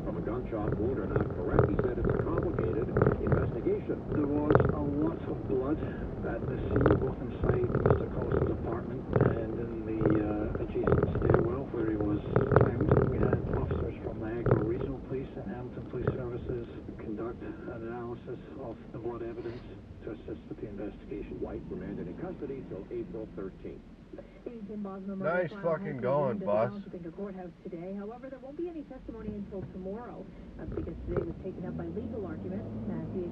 gun shot wound or not correct. He said it's a complicated investigation. There was a lot of blood at the scene, both inside Mr. Collis's apartment and in the uh, adjacent stairwell where he was found. We had officers from Niagara Regional Police and Hamilton Police Services conduct an analysis of the blood evidence to assist with the investigation. White remanded in custody till April 13th. Nice fucking going, boss. Courthouse today. However, there won't be any testimony until tomorrow. That's because today was taken up by legal arguments. As the